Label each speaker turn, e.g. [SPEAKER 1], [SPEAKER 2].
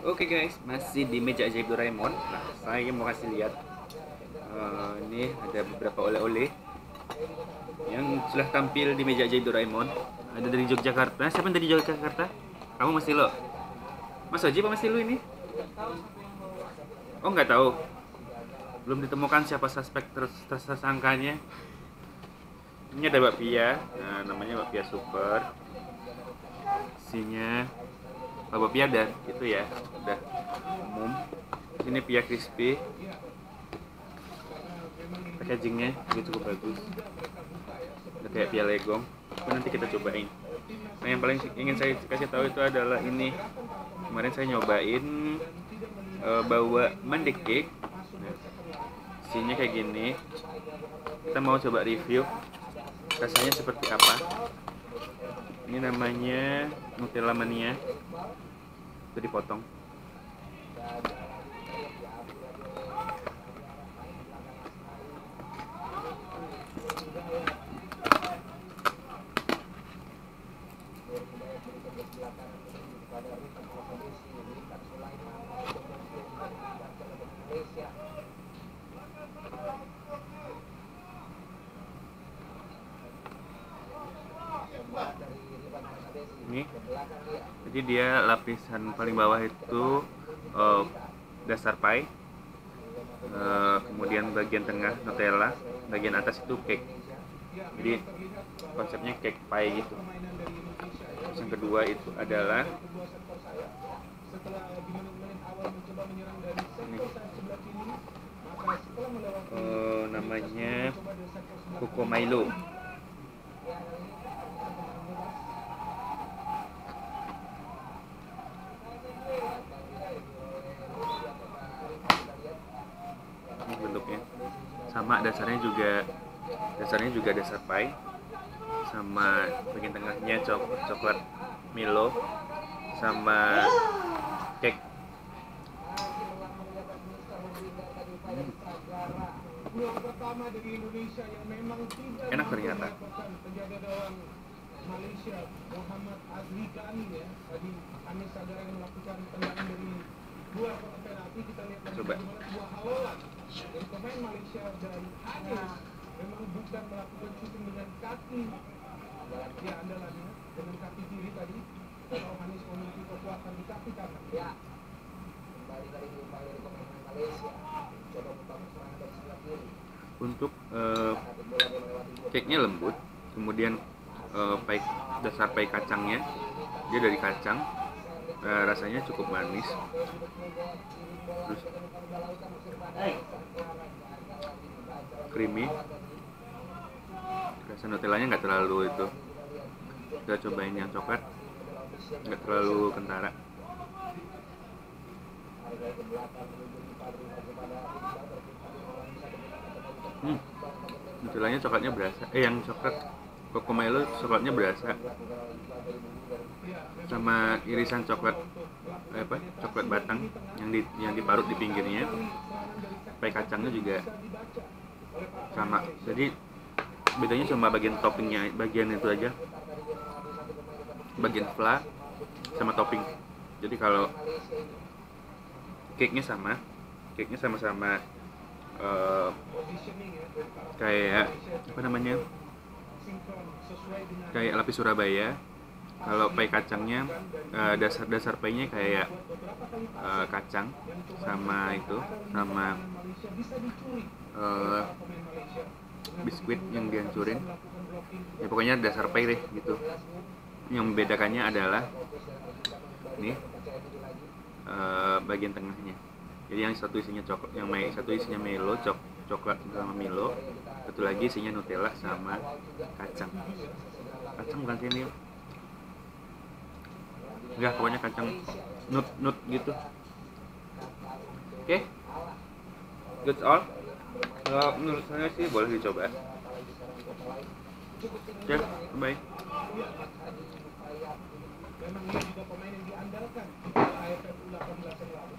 [SPEAKER 1] Oke guys, masih di meja ajaib Doraemon. Nah, saya mau kasih lihat. Uh, ini ada beberapa oleh-oleh yang sudah tampil di meja ajaib Doraemon. Ada dari Yogyakarta. Siapa yang dari Yogyakarta? Kamu masih lo? Mas Oji apa masih lo ini? Oh nggak tahu. Belum ditemukan siapa suspek ter tersangkanya. Ini ada bakpia, nah, namanya bakpia super. Isinya kalau pia dan itu ya udah umum. Ini pia crispy packagingnya juga cukup bagus. Udah kayak pia legong. Tapi nanti kita cobain. Nah yang paling ingin saya kasih tahu itu adalah ini. Kemarin saya nyobain uh, bawa mandek cake. Isinya kayak gini. Kita mau coba review rasanya seperti apa ini namanya Nutella Mania. Itu dipotong ini. Jadi dia lapisan paling bawah itu uh, dasar pie. Uh, kemudian bagian tengah Nutella bagian atas itu cake. Jadi konsepnya cake pie gitu. Terus yang kedua itu adalah ini. Uh, namanya Coco Milo ini bentuknya sama dasarnya juga dasarnya juga dasar pie. Sama bagian tengahnya cok coklat Milo. Sama cake. Enak ternyata. Malaysia Muhammad Azli Kani ya tadi Anis Sagara yang melakukan tendangan dari dua kotak penalti kita lihat coba. dua hawalan dari pemain Malaysia dan Anis memang bukan melakukan shooting dengan kaki ya andalannya dengan kaki kiri tadi kalau Anis memiliki kekuatan di kaki kanan ya kembali dari upaya dari pemain Malaysia coba pertama serangan dari sebelah kiri untuk uh, cake-nya lembut kemudian uh, pai, dasar pai kacangnya dia dari kacang uh, rasanya cukup manis. Terus creamy. Rasa nutellanya nggak terlalu itu. Kita cobain yang coklat. Nggak terlalu kentara. Hmm. Nutellanya coklatnya berasa. Eh yang coklat. Coco Milo coklatnya berasa sama irisan coklat apa coklat batang yang di yang diparut di pinggirnya pakai kacangnya juga sama. Jadi bedanya cuma bagian toppingnya bagian itu aja. Bagian fla sama topping. Jadi kalau cake nya sama cake nya sama-sama uh, kayak apa namanya? Kayak lapis Surabaya kalau pai kacangnya uh, dasar dasar painya kayak uh, kacang sama itu sama uh, biskuit yang dihancurin. Ya pokoknya dasar pai deh gitu. Yang membedakannya adalah ini uh, bagian tengahnya. Jadi yang satu isinya coklat yang satu isinya Milo cok coklat sama Milo. Satu lagi isinya Nutella sama kacang. Kacang bukan sini enggak pokoknya kacang nut nut gitu. Oke. Okay. that's all. Kalau menurut saya sih boleh dicoba. Oke okay, bye memang ini juga pemain yang diandalkan. AFF U18 yang lalu